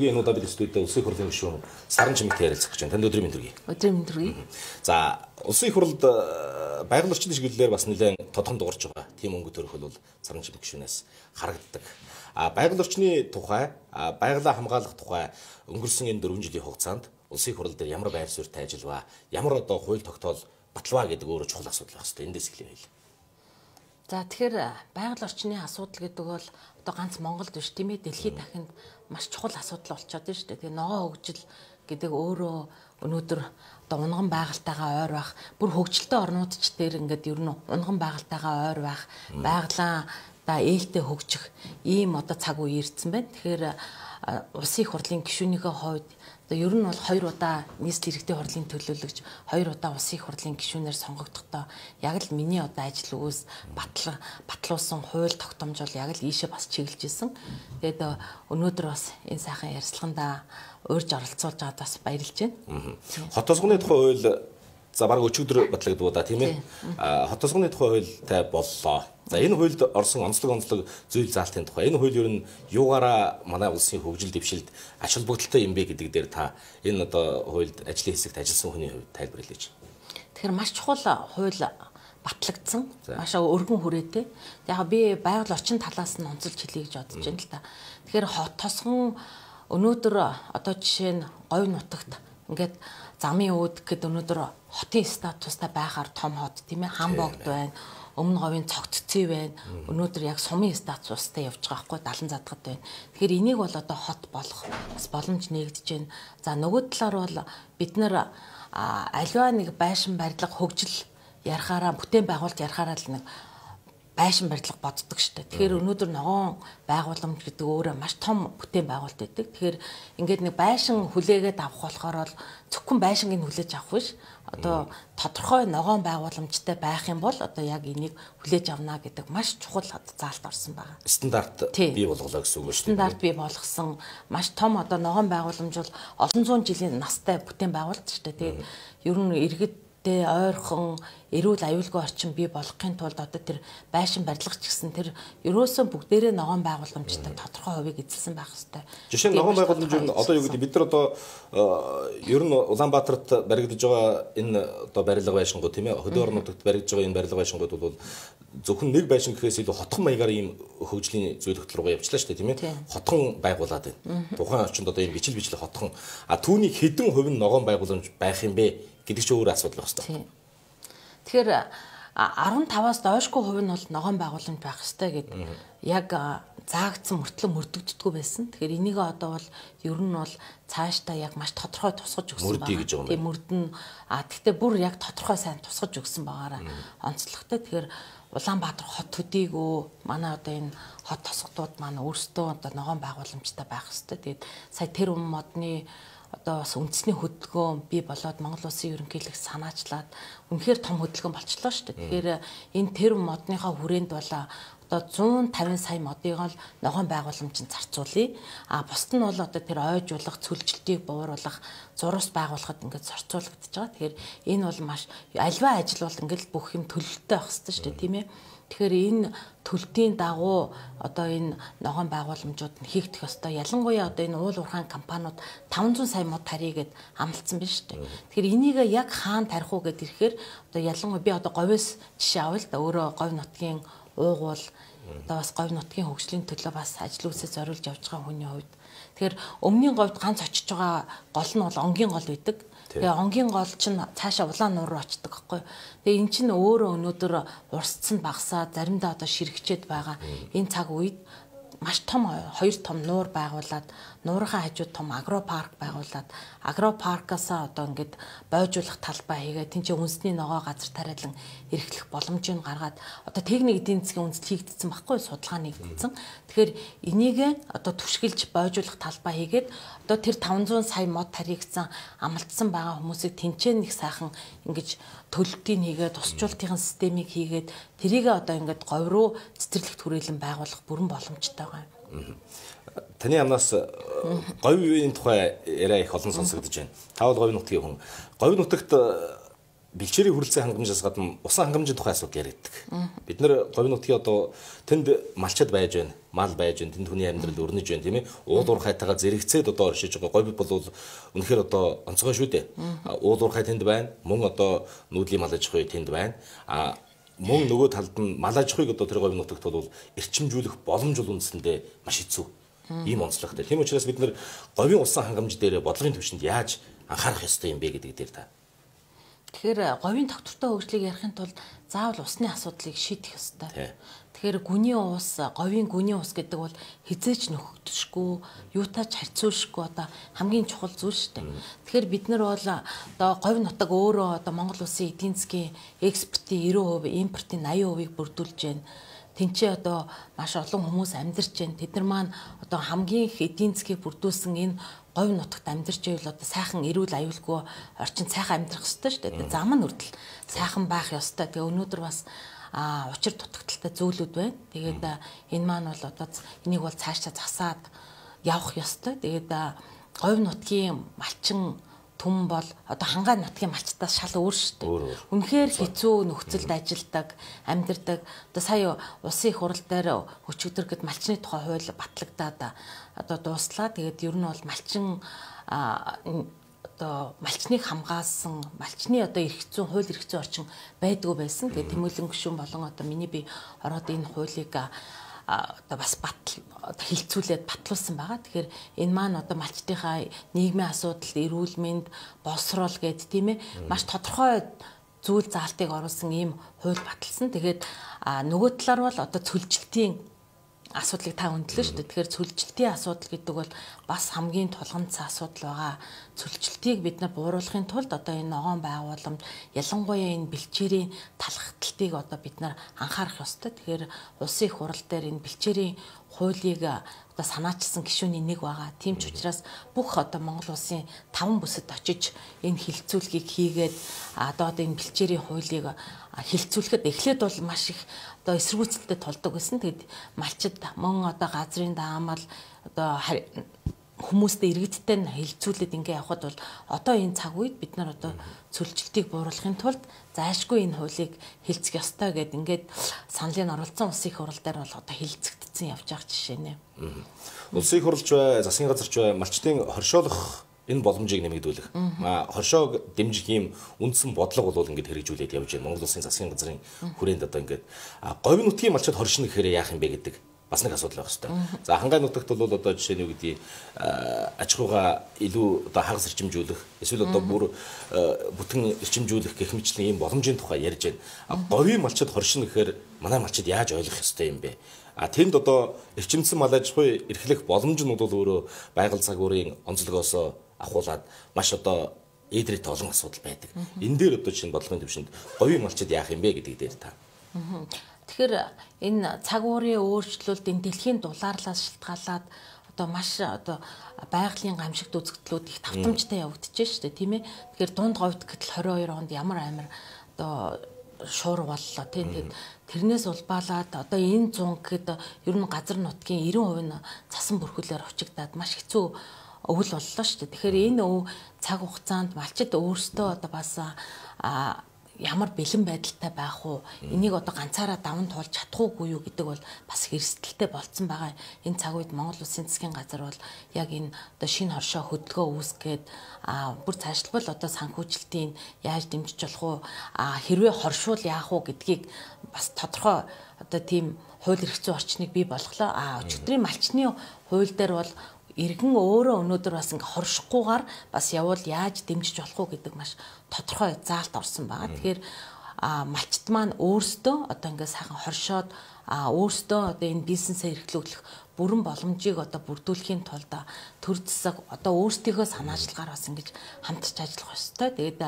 төргийн энүүдэ бид студид улсын хурлын гишүүн Саран Чимэгтэй ярилцах гэж байна. Танд өдрийн мэндүргий. Өдрийн мэндүргий. За улсын хурлд э, байгаль орчны чиглэлээр бас нэлээд тодхон дуурч байгаа. Тийм өнгө төрөх бол Саран Чимэг гишүүнээс харагддаг. А байгаль орчны тухай, байгалаа хамгаалах тухай өнгөрсөн энэ 4 жилийн хугацаанд улсын хурал дээр ямар байр суурьтай ажиллаваа, ямар одоо хууль тогтоол батлваа гэдэг өөрөө чухал асуудал байх хэрэгтэй. Эндээс эхлэе байл. За тэгэхээр байгаль орчны асуудал гэдэг бол одоо ганц Монголд биш тийм ээ дэлхийд дахинд маш чухал асуудал болчиход байна шүү дээ. Тэгээ ногоо хөгжил гэдэг өөрөө өнөөдөр одоо унган байгальтайгаа ойр байх бүр хөгжилтэй орнууд ч дээр ингээд ер нь унган байгальтайгаа ойр байх байгалаа да ээлтэй хөгжих ийм одоо цаг үе ирсэн байна. Тэгэхээр улсын их хурлын гишүүнийхээ хувьд Одоо ер нь бол хоёр удаа нийслэл иргэдийн хурлын төлөөлөгч, хоёр удаа улсын их хурлын гишүүнээр сонгогдохдоо яг л миний одоо ажил үүс батлан батлуулсан хууль тогтоомж бол яг л ийшээ бас чиглэж исэн. Тэгээд өнөөдөр бас энэ сайхан ярилцлаганда урьж оролцуулж байгаад бас баярлж байна. Хот тосгоны тухай хууль за баг өчигдөр батлагдуу да тийм ээ. Хот тосгоны тухай хуультай боллоо За энэ хуульд орсон онцлог онцлог зүйл заалтын тухай энэ хууль ер нь юугаараа манай улсын хөгжил дэвшилд ач холбогдолтой юм бэ гэдэг дээр та энэ одоо хуульд ажлын хэсэгт ажилласан хүний хувьд тайлбар хэлээч. Тэгэхээр маш чухал хууль батлагдсан. Маш өргөн хүрээтэй. Яг би байгаль орчин талаас нь онцолж хэлье гэж бодож байна л та. Тэгэхээр хот тосгон өнөөдөр одоо жишээ нь говь нутагт ингээд замын үүд гэд өнөөдөр хотын статустай байхаар том хот тийм ээ хамбогд байна өмнө говийн цогтцээ байна. Өнөөдөр яг сумын статустай явж байгаа хгүй 70 задгад байна. Тэгэхээр энийг бол одоо хот болох бас боломж нэгдэж байна. За нөгөө талаар бол бид нар альва нэг байшин барилга хөгжил ярахаараа бүтээн байгуулалт ярахаараа л нэг байшин барилга боддог штэ. Тэгэхээр өнөөдөр ногоон байгууламж гэдэг өөрөө маш том бүтээн байгуулалт байдаг. Тэгэхээр ингээд нэг байшин хүлээгээд авах болохоор бол зөвхөн байшингийн хүлээж авах биш. Одоо тодорхой ногоон байгууламжтай байх юм бол одоо яг энийг хүлээж авна гэдэг маш чухал заалт орсон байгаа. Стандарт бий болголоо гэсэн үг шүү дээ. Стандарт бий болгосон маш том одоо ногоон байгууламж бол олон зуун жилийн настай бүтээн байгуулалт дээ. Тэгээ ер нь иргэд тэ ойрхон эрүүл аюулгүй орчин бий болгохын тулд одоо тэр байшин барилга ч гэсэн тэр ерөөсөө бүгдээрээ ногоон байгууламжтай тодорхой хувийг эзэлсэн байх хэрэгтэй. Жишээ нь ногоон байгууламж нь одоо юу гэдэг бид нар одоо э, ер нь Улаанбаатарт баригдаж байгаа энэ одоо барилга байшингууд тийм ээ хөдөө орнуудад баригдаж байгаа энэ барилга байшингууд бол зөвхөн нэг байшин гэхээс илүү хотхон маягаар ийм хөгжлийн хөтөл рүүгээ явчлаа шүү дээ тийм ээ хотхон байгуулад байна. Тухайн орчинд одоо ийм бичил bijил хотхон а түүний хэдэн хувь нь ногоон байгууламж байх юм бэ? Гэдэг чинь өөр асуудал байх хэрэгтэй. Тэгэхээр 15-аас доошгүй хувь нь бол ногоон байгууламж байх хэрэгтэй гэдэг яг заагдсан мөртлөө мөрдөгддгүү байсан. Тэгэхээр энийг одоо бол ер нь бол цаашдаа яг маш тодорхой тусгаж өгсөн байна. Тийм мөрдөн а тэгтээ бүр яг тодорхой сайн тусгаж өгсөн байгаараа онцлогтой. Тэгэхээр Улаанбаатар хот төдийгөө манай одоо энэ хот тосгодууд маань өөрсдөө одоо ногоон байгууламжтай байх хэрэгтэй. Тэгээд сая тэр өмнө модны одоо бас үндэсний хөдөлгөөн бий болоод Монгол улсын ерөнхийлөгч санаачлаад үнэхээр том хөдөлгөөн болчлоо шүү дээ. Тэгэхээр энэ тэр модныхаа хүрээнд бол одоо 150 сая модыг л ногоон байгууламжинд зарцуулъя. А бусд нь бол одоо тэр ойжуулах, цөлжилтийг бууруулах, зурус байгуулахад ингээд зарцуулагдаж байгаа. Тэгэхээр энэ бол маш альва ажил бол ингээд бүх юм төлөвлөлттэй байх хэрэгтэй шүү дээ, тийм ээ. Тэгэхээр энэ төлтийн дагуу одоо энэ ногоон байгууламжууд нь хийгдэх ёстой. Ялангуяа одоо энэ уул уурхайн компаниуд 500 сая мод тарийгээд амлцсан байна шүү дээ. Тэгэхээр энийг яг хаана тарих уу гэд ирэхээр одоо ялангуяа би одоо говьс жишээ авъя л да өөрөө говь нутгийн уугуул одоо бас говь нутгийн хөгжлийн төлөө бас ажил үйлсээ зориулж явж байгаа хүний хувьд Тэгэхээр өмнгийн говьд ганц очиж байгаа гол нь бол онгийн гол байдаг. Тэгээ онгийн гол чинь цаашаа улаан нуур руу очдог байхгүй. Тэгээ эн чинь өөрөө өнөөдөр урсцсан багсаа заримдаа одоо ширэгчээд байгаа. Энэ цаг үед маш том хоёр том нуур байгуулад нуурынхаа хажууд том агропарк байгуулад агропаркаасаа одоо ингээд бойжуулах талбай хийгээд тэнцээ үндэсний ногоо газар тариалан эрхлэх боломжийг гаргаад одоо техник эдийн засгийн үндэслэл хийгдсэн байхгүй судалгаа нэгдсэн. Тэгэхээр энийг одоо түшгэлж бойжуулах талбай хийгээд одоо тэр 500 сая мод таригдсан амлалтсан байгаа хүмүүсийг тэнцээ нэг сайхан ингэж төлөлтийг хийгээд тусчуултын системийг хийгээд тэрийг одоо ингээд говь руу цэцэрлэгт хүрээлэн байгуулах бүрэн боломжтой байгаа юм. Таны амнаас э, говийн тухай яриа их олон сонсогдож байна. Та бол говийн нутгийн хүн. Говийн нутагт э, бэлчээрийн хүрэлцэн хангамжаас гадна усан хангамжийн тухай асуудал яригддаг. Бид нэр говийн нутгийн одоо тэнд малчад байж байна, мал байж байна, тэнд хүний амьдрал өрнөж байна тийм ээ. Уул уурхайтайгаа зэрэгцээд одоо оршиж байгаа говь бол үнэхээр одоо онцгой шүү дээ. Уул уурхай тэнд байна, мөн одоо нүүдлийн мал аж ахуй тэнд байна. А мөн нөгөө талд нь мал аж ахуйг одоо тэр говь нутагт бол эрчимжүүлэх боломж бол үндсэндээ маш хэцүү. Ийм онцлогтой. Тийм учраас бид нэр говийн усан хангамж дээр бодлогын төвшөнд яаж анхаарах ёстой юм бэ гэдэг дээр та Тэгэхээр говийн тогтвортой хөгжлийг ярихын тулд заавал усны асуудлыг шийдэх ёстой. Тэгэхээр гүний ус, говийн гүний ус гэдэг бол хизээч нөхөгдөшгүй, юутаач харьцуулшгүй одоо хамгийн чухал зүйл шүү дээ. Тэгэхээр бид нар бол одоо говь нутаг өөрөө одоо Монгол улсын эдийн засгийн экспортын 90%, импортын 80%ийг бүрдүүлж байна тэнцээ одоо маш олон хүмүүс амьдарч байна. Тэд нар маань одоо хамгийн их эдийн засгийг бүрдүүлсэн энэ говь нутагт амьдарч байвал одоо сайхан эрүүл аюулгүй орчин сайхан амьдрах ёстой шүү дээ. Зам нь хүртэл сайхан байх ёстой. Тэгээ өнөөдөр бас а учир дутагдaltaй зүйлүүд байна. Тэгээд энэ маань бол одоо энийг бол цаашаа засаад явах ёстой. Тэгээд говь нутгийн малчин түн бол одоо хангаа нутгийн малчтаас шал өөр шүү дээ. Үнэхээр хэцүү нөхцөлд ажилдаг, амьдардаг. Одоо сая улсын их хурал дээр өчигдөр гэд малчны тухай хууль батлагдаад одоо дууслаа. Тэгээд ер нь бол малчин одоо малчныг хамгаалсан малчны одоо эрх зүйн хууль эрх зүйн орчин байдгүй байсан. Тэгээд тэмүүлэн гүшүүн болон одоо миний би ороод энэ хуулийг одоо бас батл хилцүүлээд батлуулсан байгаа. Тэгэхээр энэ маань одоо малчтынхаа нийгмийн асуудал, эрүүл мэнд, боловсрол гэд тийм ээ маш тодорхой зүйл заалтыг оруулсан ийм хууль баталсан. Тэгээд нөгөө талаар бол одоо цөлжилтийн асуудлыг та өндлөө шүү дээ. Тэгэхээр цөлжилтийн асуудал гэдэг бол бас хамгийн тулгамдсан асуудал байгаа. Цөлжилтийг бид нар бууруулахын тулд одоо энэ ногоон байгууламж ялангуяа энэ бэлчээрийн талхталтыг одоо бид нар анхаарах ёстой. Тэгэхээр улсын их хурал дээр энэ бэлчээрийн хуулийг одоо санаачилсан гишүүний нэг байгаа. Тийм ч учраас бүх одоо Монгол улсын таван бүсэд очиж энэ хилцүүлгийг хийгээд одоо энэ бэлчээрийн хуулийг хилцүүлэхэд эхлээд бол маш их одоо эсэргүүцэлтэй толдог гэсэн. Тэгэд малчид мөн одоо газрын даамал одоо хүмүүстэй иргэдтэй нь хилцүүлээд ингээ явхад бол одоо энэ цаг үед бид нар одоо цөлжилтийг бууруулахын тулд зайшгүй энэ хуулийг хилцэх ёстой гэд ингээд саналыг оруулсан улсын их хурал дээр бол одоо хилцэгдсэн явж байгаа жишээ нэ. Улсын их хурлч бай, засгийн газарч бай, малчтын хоршоолох энэ боломжийг нэмэгдүүлэх. Аа хоршоог дэмжих ийм үндсэн бодлого бол ингээд хэрэгжүүлээд явж байна. Монгол Улсын засгийн газрын хүрээнд одоо ингээд говь нутгийн малчид хоршино гэхээр яах юм бэ гэдэг бас нэг асуудал байх хэвээр. За хангай нутагт бол одоо жишээ нь юу гэдгийг аж ахуйга илүү одоо хагас эрчимжүүлэх эсвэл одоо бүр бүтэн эрчимжүүлэх гэх мэтлэн ийм боломжийн тухай ярьж байна. Говийн малчид хоршино гэхээр манай малчид яаж ойлгох ёстой юм бэ? А тэнд одоо эрчимсэн мал аж ахуй эрхлэх боломж нь бол өөрөө байгаль цагуурын онцлогоос ахуулаад маш одоо эдрит олон асуудал байдаг. Энэ дээр одоо чинь бодлогын төвшөнд говийн малчид яах юм бэ гэдэг дээр та. Тэгэхээр энэ цаг уурын өөрчлөлт энэ дэлхийн дулаарлаас шалтгаалаад одоо маш одоо байгалийн гамшигт үзэгдлүүд их тавтамжтай явагдаж шүү дээ тийм ээ. Тэгэхээр дунд говьд гэтэл 22 онд ямар амир одоо шуур боллоо тийм тэгээд тэрнээс улбаалаад одоо энэ 100 гэхэд ер нь газар нутгийн 90% нь цасан бүрхүүлээр очигдаад маш хэцүү өвөл боллоо шүү дээ. Тэгэхээр энэ өв цаг хугацаанд малчид өөрсдөө одоо бас ямар бэлэн байдалтай байх уу энийг одоо ганцаараа даван туулж чадах уугүй юу гэдэг бол бас хэрсдэлтэй болцсон байгаа. Энэ цаг үед Монгол Улсын засгийн газар бол яг энэ одоо шинэ хоршоо хөдөлгөөн үүсгээд бүр цаашлбал одоо санхүүжилтийн яаж дэмжиж болох уу хэрвээ хоршуул яах уу гэдгийг бас тодорхой одоо тийм хууль эрх зүйн орчныг бий болголоо. А өчигдрийн малчны хууль дээр бол иргэн өөрөө өнөөдөр бас ингээ хоршихгүйгээр бас явуул яаж дэмжиж болох уу гэдэг маш тодорхой заалт орсон байгаа. Тэгэхээр малчт маань өөрсдөө одоо ингээ сайхан хоршоод өөрсдөө одоо энэ бизнесээ эрхлүүлэх бүрэн боломжийг одоо бүрдүүлэхийн тулд төр засаг одоо өөрсдийнхөө санаачлагаар бас ингэж хамтарч ажиллах ёстой. Тэгээд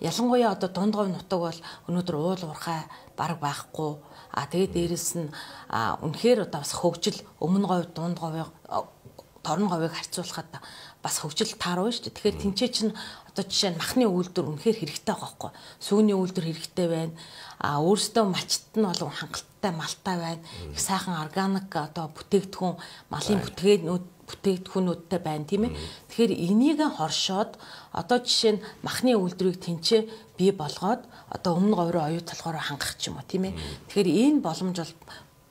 ялангуяа одоо дунд говь нутаг бол өнөөдөр уул уурхай баг байхгүй. А тэгээд дээрэс нь үнэхээр одоо бас хөгжил өмнө говь дунд говь торон говийг харьцуулахад бас хөгжил тааруу шүү дээ. Тэгэхээр тэнцээ чинь одоо жишээ нь махны үйлдвэр үнэхээр хэрэгтэй байгаа байхгүй. Сүүний үйлдвэр хэрэгтэй байна. А өөрөөсөө малчт нь болон хангалттай малтай байна. Их сайхан органик одоо бүтээгдэхүүн малын бүтээгнүүд бүтээгдэхүүнүүдтэй байна тийм ээ. Тэгэхээр энийг хоршоод одоо жишээ нь махны үйлдвэрийг тэнцээ бий болгоод одоо өмнө говьроо оюу толгороо хангах ч юм уу тийм ээ. Тэгэхээр энэ боломж бол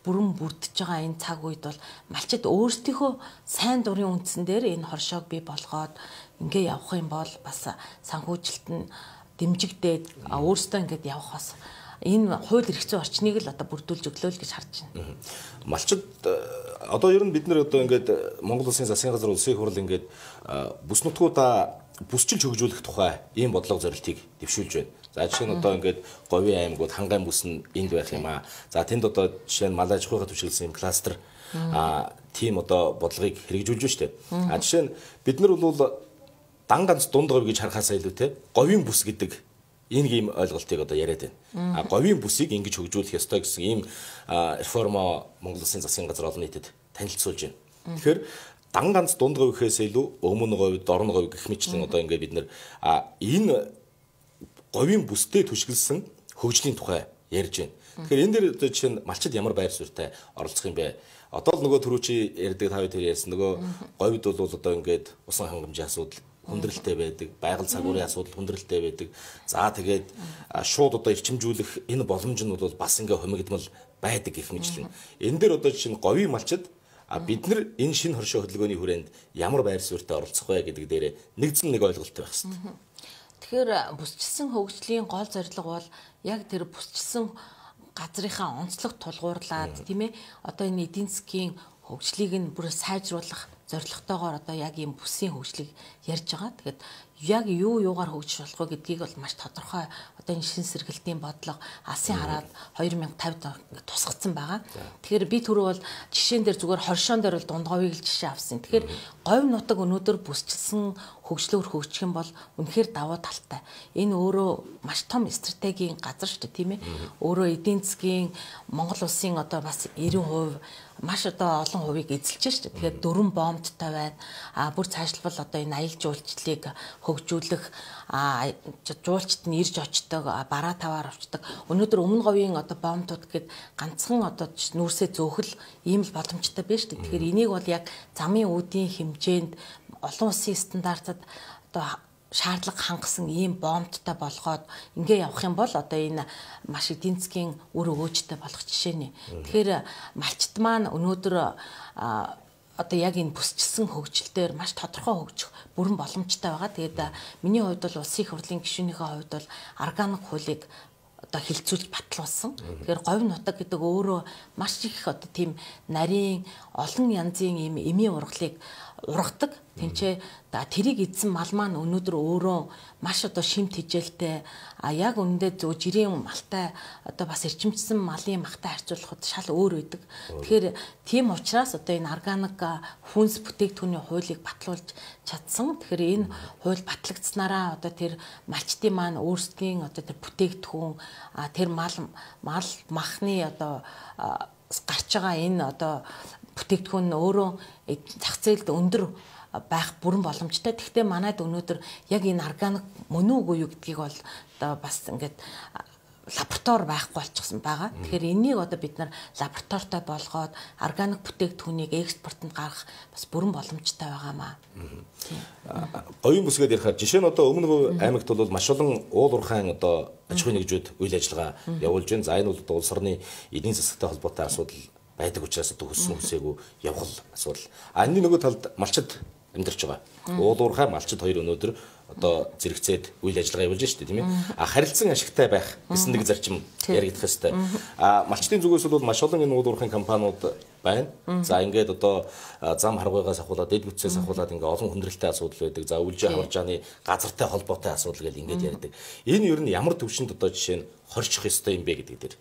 бүрэн бүрдэж байгаа энэ цаг үед бол малчид өөрсдийнхөө сайн дурын үндсэн дээр энэ хоршоог бий болгоод ингээ явах юм бол бас санхүүжилт нь дэмжигдээд өөрсдөө ингээд явах бас энэ хууль эрх зүйн орчныг л одоо бүрдүүлж өглөө л гэж харж байна. Малчид э, одоо ер нь бид нэр одоо ингээд Монгол Улсын засгийн газар улсын хурал ингээд э, бүс нутгуудаа бүсчилж хөгжүүлэх тухай ийм бодлого зорилтыг дэвшүүлж байна. За жишээ нь одоо ингээд говийн аймагуд хангай бүс нь энд байх юм аа. За тэнд одоо жишээ нь малаж хойгоо төвшилсэн юм кластер а тийм одоо бодлогыг хэрэгжүүлж байна шүү дээ. А жишээ нь бид нар бол дан ганц дунд говь гэж харахаас илүү те говийн бүс гэдэг энэ ийм ойлголтыг одоо яриад байна. А говийн бүсийг ингэж хөгжүүлэх ёстой гэсэн ийм реформо Монгол Улсын засгийн газар олон нийтэд танилцуулж байна. Тэгэхээр дан ганц дунд говь гэхээс илүү өмнө говь, дорн говь гэх мэтлэн одоо ингээд бид нэр энэ говийн бүстэй түшгэлсэн хөгжлийн тухай ярьж байна. Тэгэхээр энэ дээр одоо жишээ нь малчид ямар байр суурьтай оролцох юм бэ? Одоо л нөгөө түрүүчи ярьдаг тавь тэр ярьсан нөгөө говьд бол одоо ингээд усан хангамжийн асуудал хүндрэлтэй байдаг, байгаль цагуурын асуудал хүндрэлтэй байдаг. За тэгээд шууд одоо ирчимжүүлэх энэ боломж нь бол бас ингээ хумигдмал байдаг гэх мэтлэн. Энэ дээр одоо жишээ нь говийн малчид а бид нар энэ шинэ хоршоо хөдөлгөөний хүрээнд ямар байр суурьтай оролцох вэ гэдэг дээр нэгдсэн нэг ойлголт байх хэрэгтэй. Тэгэхээр бүсчилсэн хөгжлийн гол зорилго бол яг тэр бүсчилсэн газрынхаа онцлог тулгуурлаад тийм ээ одоо энэ эдийн засгийн хөгжлийг нь бүр сайжруулах зорилготойгоор одоо яг ийм бүсийн хөгжлийг ярьж байгаа. Тэгэхээр яг юу юугаар хөгжих болох вэ гэдгийг бол маш тодорхой одоо энэ шин сэргэлтийн бодлого алсын хараад 2050 тусгацсан байгаа. Тэгэхээр би түрүү бол жишээн дээр зүгээр хоршоон дээр бол дундговыг л жишээ авсан. Тэгэхээр говь нутаг өнөөдөр бүсчилсэн хөгжлөөр хөгжих юм бол үнэхээр давуу талтай. Энэ өөрөө маш том стратегийн газар шүү дээ тийм ээ. Өөрөө эдийн засгийн Монгол улсын одоо бас 90% маш одоо олон хувийг эзэлж штэ. Тэгэхээр дөрвөн бомбдтай байна. А бүр цаашлбал одоо энэ аялал жуулчлалыг хөгжүүлэх а жуулчд нь ирж очдог бараа таваар авчдаг. Өнөөдөр өмнө говийн одоо бомбдууд гэхэд ганцхан одоо нүүрсээ зөөхөл ийм л боломжтой байна штэ. Тэгэхээр энийг бол яг замын үүдийн хэмжээнд олон улсын стандартад одоо шаардлага хангасан ийм бомбттай болгоод ингээ явах юм бол одоо энэ маш эдийн засгийн үр өгөөжтэй болох жишээ нэ. Тэгэхээр малчт маань өнөөдөр одоо яг энэ бүсчилсэн хөгжилтөөр маш тодорхой хөгжих бүрэн боломжтой байгаа. Тэгээд миний хувьд бол улсын их хурлын гишүүнийхээ хувьд бол органик хуулийг одоо хилцүүлж батлуулсан. Тэгэхээр говь нутаг гэдэг өөрөө маш их одоо тийм нарийн олон янзын ийм эмийн ургалыг ургадаг. Тинчээ тэрийг эзэн мал маань өнөөдөр өөрөө маш одоо шимт хижээлтэй а яг үнэндээ зөв жирийн малтай одоо бас эрчимчсэн малын махтай харьцуулахад шал өөр байдаг. Тэгэхээр тийм учраас одоо энэ органик хүнс бүтээгдэхүүний хуулийг батлуулж чадсан. Тэгэхээр энэ хууль батлагдсанараа одоо тэр малчтын маань өөрсдийн одоо тэр бүтээгдэхүүн тэр мал мал махны одоо гарч байгаа энэ одоо бүтээгдэхүүн нь өөрөө зах зээлд өндөр байх бүрэн боломжтой. Гэхдээ манайд өнөөдөр яг энэ органик мөн үгүй юу гэдгийг бол одоо бас ингээд лаборатори байхгүй болчихсон байгаа. Тэгэхээр энийг одоо бид нар лабораторитой болгоод органик бүтээгдэхүүнийг экспортод гаргах бас бүрэн боломжтой байгаамаа. Говийн бүсгээд ярихаар жишээ нь одоо өмнө аймагт бол маш олон уул уурхайн одоо аж ахуйн нэгжүүд үйл ажиллагаа явуулж байна. За энэ бол улс орны эдийн засагтай холбоотой асуудал байдаг учраас одоо хөссөн хүсээгүй явах асуудал. А энэ нөгөө талд малчид амьдарч байгаа. Уулуурхай малчид хоёр өнөөдөр одоо зэрэгцээд үйл ажиллагаа явуулж штэ тийм ээ. А харилцан ашигтай байх гэсэн нэг зарчим яригдах хэвээр. А малчдын зүгээс бол маш олон энэ уулуурхайн компаниуд байна. За ингээд одоо зам харгуйгаас ахуулаад дэд бүтцээс ахуулаад ингээд олон хүндрэлтэй асуудал байдаг. За үлжийн хаваржааны газартай холбоотой асуудал гэж ингээд ярьдаг. Энэ ер нь ямар төвшөнд одоо жишээ нь хорчих ёстой юм бэ гэдэг дээр.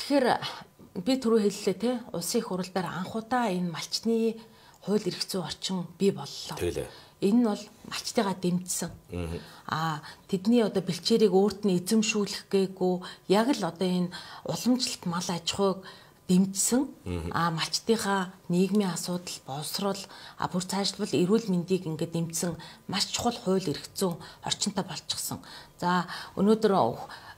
Тэгэхээр би түрүү хэллээ те улсын их хурал дээр анхудаа энэ малчны хууль эрх зүйн орчин бий боллоо. Энэ нь бол малчтайгаа дэмжсэн. Аа тэдний одоо бэлчээрийг өөрт нь эзэмшүүлэх гээгүй яг л одоо энэ уламжлалт мал аж ахуйг дэмжсэн а малчтынхаа нийгмийн асуудал боловсрол а бүр цаашлбал эрүүл мэндийг ингээд дэмжсэн маш чухал хууль эрх зүйн орчинтой болчихсон. За өнөөдөр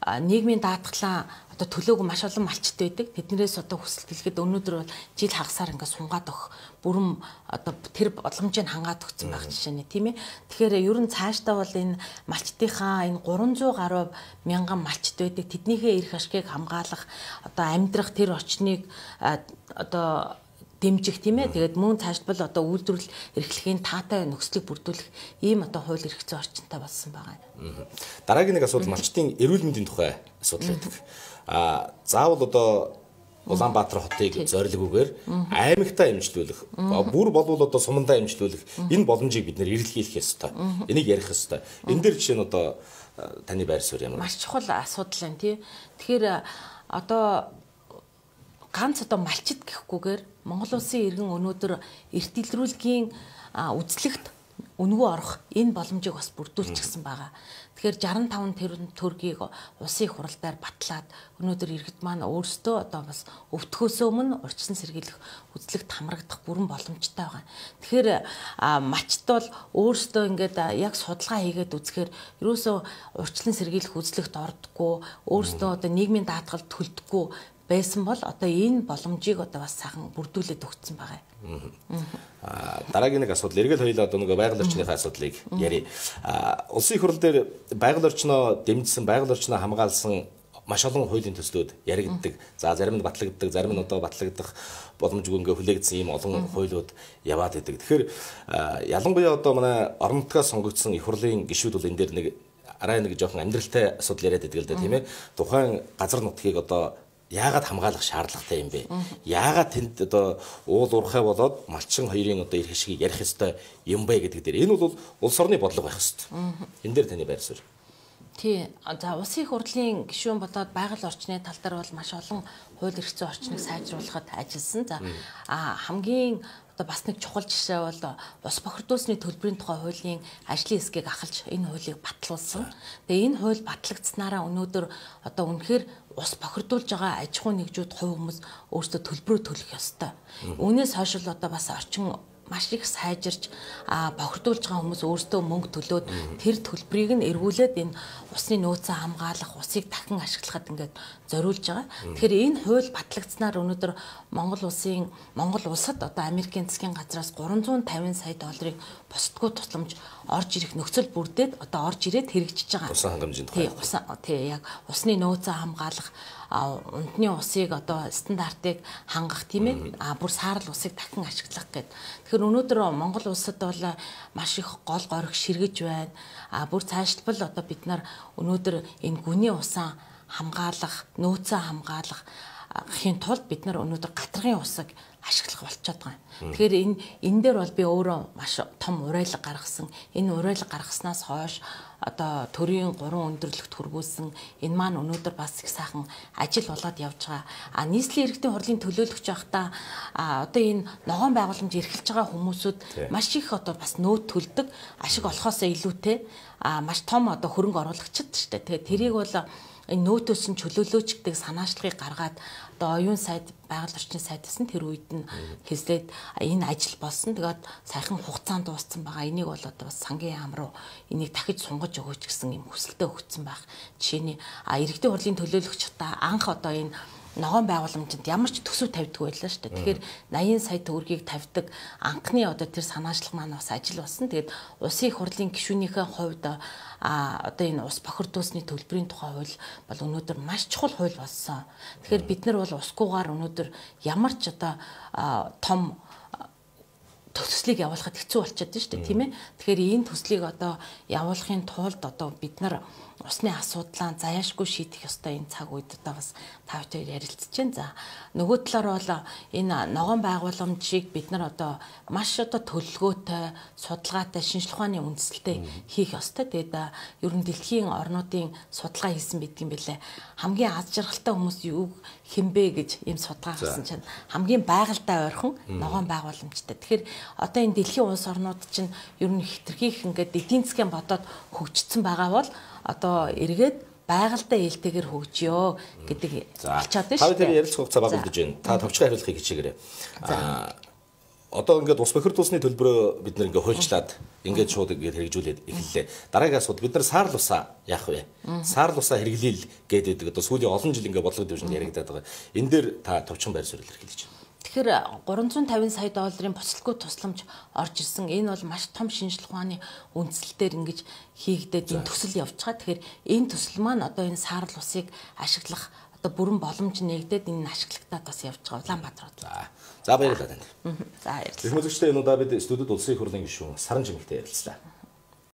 нийгмийн даатгалаа одоо төлөөгүй маш олон малчт байдаг. Тэднэрээс одоо хүсэлт хэлэхэд өнөөдөр бол жил хагасаар ингээд сунгаад өгөх бүрэн одоо тэр боломжийг хангаад өгсөн байх жишээ нь тийм ээ. Тэгэхээр ер нь цаашдаа бол энэ малчтынхаа энэ 300 гаруй мянган малчт байдаг. Тэднийхээ эрх ашгийг хамгаалах одоо амьдрах тэр орчныг одоо дэмжих тийм ээ. Тэгээд мөн цаашдбал одоо үйлдвэрлэл эрхлэхийн таатай нөхцөлийг бүрдүүлэх ийм одоо хууль эрх зүйн орчинтай болсон байгаа. Дараагийн нэг асуудал малчтын эрүүл мэндийн тухай асуудал байдаг а заавал одоо Улаанбаатар хотыг зорилгоогоор аймагтаа имжлүүлэх бүр болвол одоо сумандаа имжлүүлэх энэ боломжийг бид нэр эрэлхийлэх ёстой. Энийг ярих ёстой. Энэ дээр жишээ нь одоо таны байр суурь ямар? Маш чухал асуудал байна тий. Тэгэхээр одоо ганц одоо малчит гэхгүйгээр Монгол улсын иргэн өнөөдөр эрт илрүүлгийн үзлэгт өнгөө орох энэ боломжийг бас бүрдүүлчихсэн байгаа. Тэгэхээр 65 тэрбум төгрөгийг улсын хуралдаар батлаад өнөөдөр иргэд маань өөрсдөө одоо бас өвтгөөс өмнө урьдчилан сэргийлэх үзлэгт хамрагдах бүрэн боломжтой байгаа. Тэгэхээр мачт бол өөрсдөө ингээд яг судалгаа хийгээд үзэхээр ерөөсөө урьдчилан сэргийлэх үзлэгт ордоггүй, өөрсдөө одоо нийгмийн даатгалд төлдөггүй байсан бол одоо энэ боломжийг одоо бас сайхан бүрдүүлээд өгсөн байгаа. Аа дараагийн нэг асуудал эргэл хоёлаа одоо нөгөө байгаль орчныхаа асуудлыг ярив. Аа улсын их хурл дээр байгаль орчноо дэмжсэн, байгаль орчноо хамгаалсан маш олон хуулийн төслүүд яригддаг. За зарим нь батлагддаг, зарим нь одоо батлагдах боломжгүй ингээ хүлээгдсэн ийм олон хуулиуд яваад идэг. Тэгэхээр ялангуяа одоо манай орон нутгаас сонгогдсон их хурлын гишүүд бол энэ дээр нэг арай нэг жоохон амьдралтай асуудал яриад идэг л да тийм ээ. Тухайн газар нутгийг одоо яагаад хамгаалах шаардлагатай юм бэ? Яагаад тэнд одоо уул уурхай болоод малчин хоёрын одоо эрх ашгийг ярих ёстой юм бэ гэдэг дээр энэ бол улс орны бодлого байх ёстой. Энэ дээр таны байр суурь. Тий. За улсын хурлын гишүүн болоод байгаль орчны тал дээр бол маш олон хууль эрх зүйн орчныг сайжруулахад ажилласан. За хамгийн одоо бас нэг чухал жишээ бол ус бохирдуулсны төлбөрийн тухай хуулийн ажлын хэсгийг ахалж энэ хуулийг батлуулсан. Тэгээ энэ хууль батлагдсанараа өнөөдөр одоо үнэхээр ус бохирдуулж байгаа аж ахуй нэгжүүд хувь хүмүүс өөрсдөө төлбөрөө төлөх ёстой. Үүнээс хойш л одоо бас орчин маш их сайжирч бохирдуулж байгаа хүмүүс өөрсдөө мөнгө төлөөд тэр төлбөрийг нь эргүүлээд энэ усны нөөцөө хамгаалах, усыг дахин ашиглахад ингээд зориулж байгаа. Тэгэхээр энэ хууль батлагдсанаар өнөөдөр Монгол улсын Монгол улсад одоо Америкийн засгийн газраас 350 сая долларыг бусдгүй тусламж орж ирэх нөхцөл бүрдээд одоо орж ирээд хэрэгжиж байгаа. Усан хангамжийн тухай. Тий, яг усны нөөцөө хамгаалах унтны усыг одоо стандартыг хангах тийм ээ а бүр саарл усыг дахин ашиглах гэдэг. Тэгэхээр өнөөдөр Монгол улсад бол маш их гол горих ширгэж байна. А бүр цаашлбал одоо бид нар өнөөдөр энэ гүний усаа хамгаалах, нөөцөө хамгаалах хийн тулд бид нар өнөөдөр гатргын усыг ашиглах болчиход байгаа юм. Тэгэхээр энэ энэ дээр бол би өөрөө маш том урайлаг гаргасан. Энэ урайлаг гаргаснаас хойш одоо төрийн 3 өндөрлөгт хүргүүлсэн энэ маань өнөөдөр бас их сайхан ажил болоод явж байгаа. А нийслэлийн иргэдийн хурлын төлөөлөгч байхдаа одоо энэ ногоон байгууламж эрхэлж байгаа хүмүүсүүд маш их одоо бас нөөт төлдөг ашиг олохоосоо илүүтэй маш том одоо хөрөнгө оруулагчд шүү дээ. Тэгээ тэрийг бол энэ нөөтөөс нь чөлөөлөөч гэдэг санаачлагыг гаргаад одоо оюун сайд байгаль орчны сайдаас нь тэр үед нь хэслээд энэ ажил болсон. Тэгээд сайхан хугацаанд дууссан байгаа. Энийг бол одоо бас сангийн яам руу энийг дахиж сунгаж өгөөч гэсэн юм хүсэлтэд өгсөн байх. Жишээний а иргэдийн хурлын төлөөлөгч та анх одоо энэ ногоон байгууламжинд ямар ч төсөв тавьдаг байлаа шүү дээ. Тэгэхээр 80 сая төгрөгийг тавьдаг анхны одоо тэр санаачлах маань бас ажил болсон. Тэгээд улсын их хурлын гишүүнийхээ хувьд а одоо энэ ус бохирдуулсны төлбөрийн тухай хууль бол өнөөдөр маш чухал хууль болсон. Тэгэхээр бид нар бол усгүйгээр өнөөдөр ямар ч одоо том төслийг явуулахад хэцүү болчиход байна шүү дээ тийм ээ. Тэгэхээр энэ төслийг одоо явуулахын тулд одоо бид нар усны асуудлаа заяашгүй шийдэх ёстой энэ цаг үед одоо бас тавтай ярилцж байна. За нөгөө талаар бол энэ ногоон байгууламжийг бид нар одоо маш одоо төлөвлөгөөтэй, судалгаатай, шинжлэх ухааны үндэслэлтэй хийх ёстой. Тэгээд ер нь дэлхийн орнуудын судалгаа хийсэн байдаг юм бэлээ. Хамгийн аз жаргалтай хүмүүс юу хэмбэ гэж ийм судалгаа хийсэн чинь хамгийн байгальтай ойрхон ногоон байгууламжтай. Тэгэхээр одоо энэ дэлхийн улс орнууд чинь ер нь хитрхийх ингээд эдийн засгийн бодоод хөгжсөн байгаа бол одоо эргээд байгальтай ээлтэйгээр хөгжиё гэдэг болчиход байна шүү дээ. Та тэр ярилцах хугацаа бага үлдэж байна. Та товчхон хариулахыг хичээгээрэй. Аа одоо ингээд ус бохирдуулсны төлбөрөө бид нэг ингээд хуульчлаад ингээд шууд ингээд хэрэгжүүлээд эхэллээ. Дараагийн асуудал бид нар саарл усаа яах вэ? Саарл усаа хэрэглээл гэдэг одоо сүүлийн олон жил ингээд бодлого дэвшинд яригадаад байгаа. Энэ дээр та товчхон байр суурь илэрхийлж байна. Тэгэхээр 350 сая долларын боцлоггүй тусламж орж ирсэн. Энэ бол маш том шинжилгээ ухааны үндслэлээр ингэж хийгдээд энэ төсөл явж байгаа. Тэгэхээр энэ төсөл маань одоо энэ саарл усыг ашиглах одоо бүрэн боломж нэгдээд энэ ашиглагтаад бас явж байгаа Улаанбаатар. За. За баярлалаа танд. За баярлалаа. Мөзөгчтэй энэ удаа бид студид улсын хурлын гишүүн Саран Жимэгтэй ярилцлаа.